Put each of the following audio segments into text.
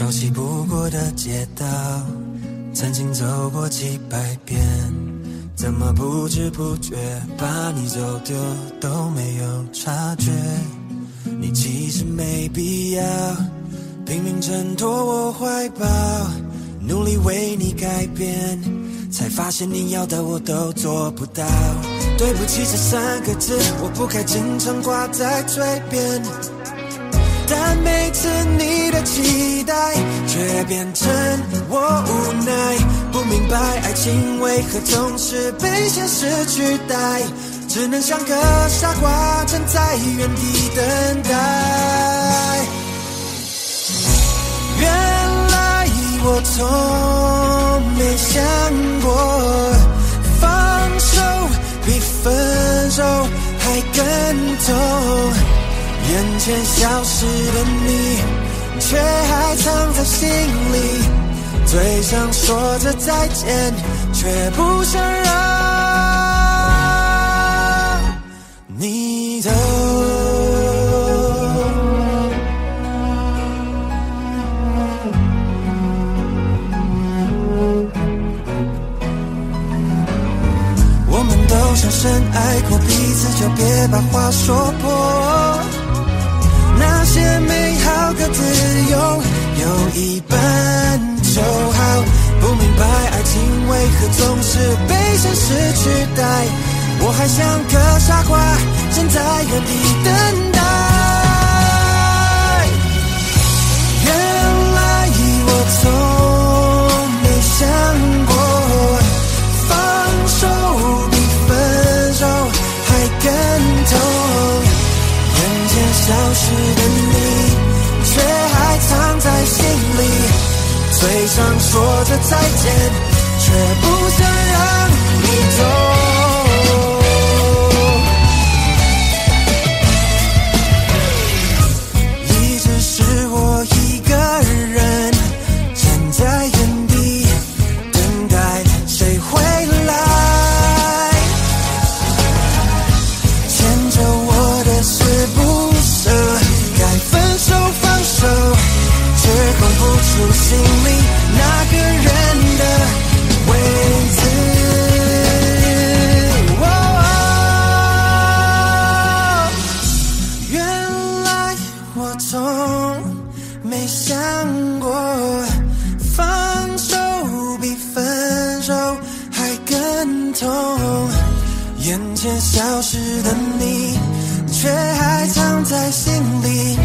熟悉不过的街道，曾经走过几百遍，怎么不知不觉把你走丢都没有察觉？你其实没必要拼命挣脱我怀抱，努力为你改变，才发现你要的我都做不到。对不起这三个字，我不该经常挂在嘴边。但每次你的期待，却变成我无奈。不明白爱情为何总是被现实取代，只能像个傻瓜站在原地等待。原来我从没想过，放手比分手还更痛。眼前消失的你，却还藏在心里。嘴上说着再见，却不想让你走。我们都深深爱过彼此，就别把话说破。各自拥有一半就好，不明白爱情为何总是被现实取代，我还像个傻瓜站在原地等待。原来我从没想过，放手比分手还更痛。眼前消失的你，却还藏在心里。嘴上说着再见，却不我从没想过，放手比分手还更痛。眼前消失的你，却还藏在心里。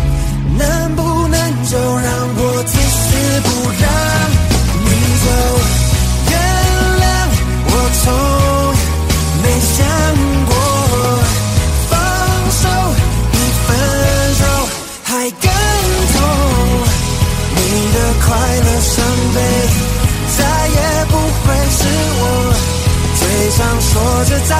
快乐伤悲，再也不会是我。嘴上说着在，